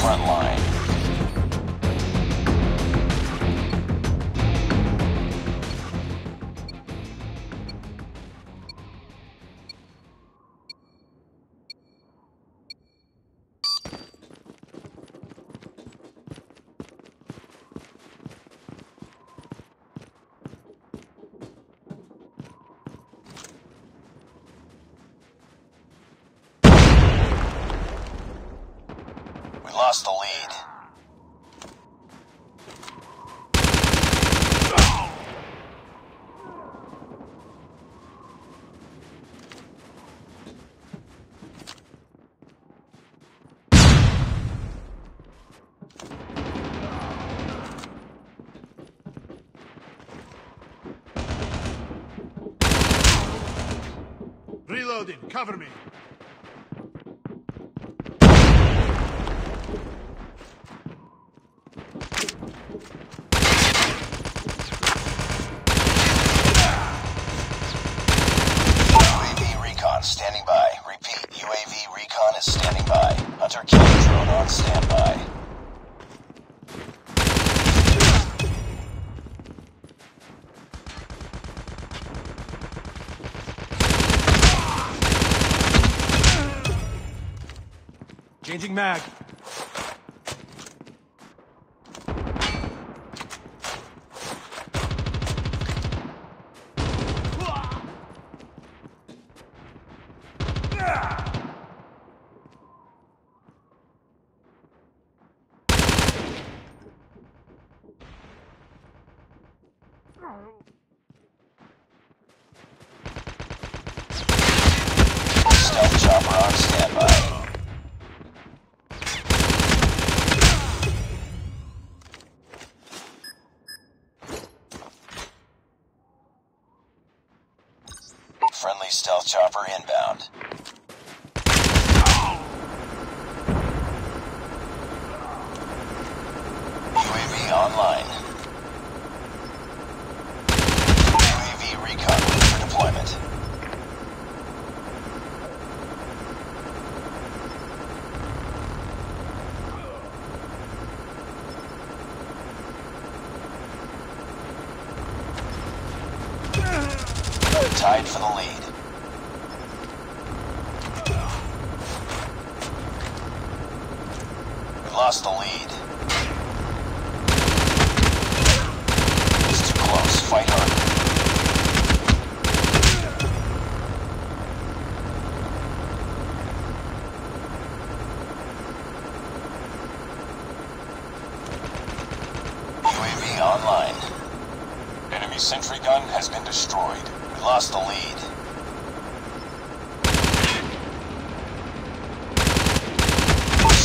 front We lost the lead. Reloading. Cover me. UAV recon standing by. Repeat, UAV recon is standing by. Hunter killer drone on standby. Changing mag. Stealth chopper on standby. Friendly stealth chopper inbound. UAV online. UAV recon for deployment. Tied for the lead. We lost the lead. It's too close. Fight harder. UAV online. Enemy sentry gun has been destroyed. We lost the lead.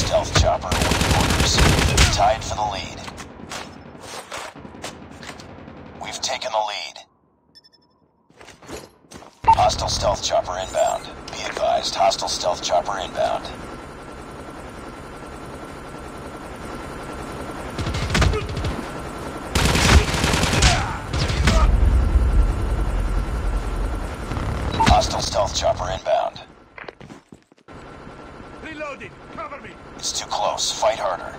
Stealth chopper awaiting orders. Tied for the lead. We've taken the lead. Hostile stealth chopper inbound. Be advised, hostile stealth chopper inbound. Hostile stealth chopper inbound. Cover me. It's too close. Fight harder.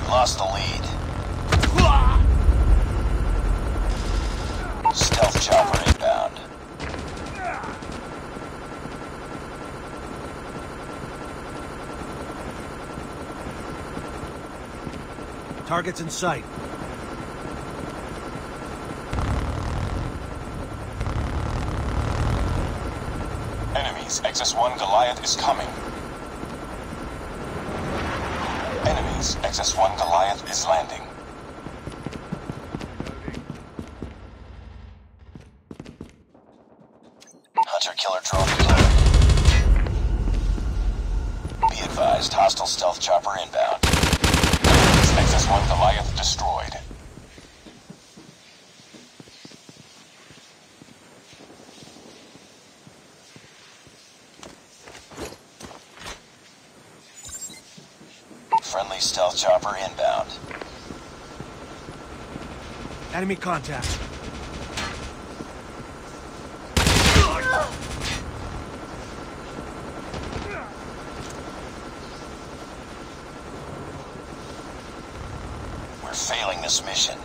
We lost the lead. Stealth chopper inbound. Targets in sight. Enemies, XS-1 Goliath is coming. Enemies, XS-1 Goliath is landing. Hunter killer drone deployed. Be advised, hostile stealth chopper inbound. Enemies, XS-1 Goliath destroyed. Friendly stealth chopper inbound. Enemy contact. Failing this mission.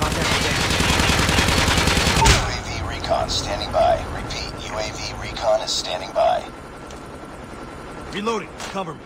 Contact advanced. UAV recon standing by. Repeat, UAV recon is standing by. Reloading. Cover me.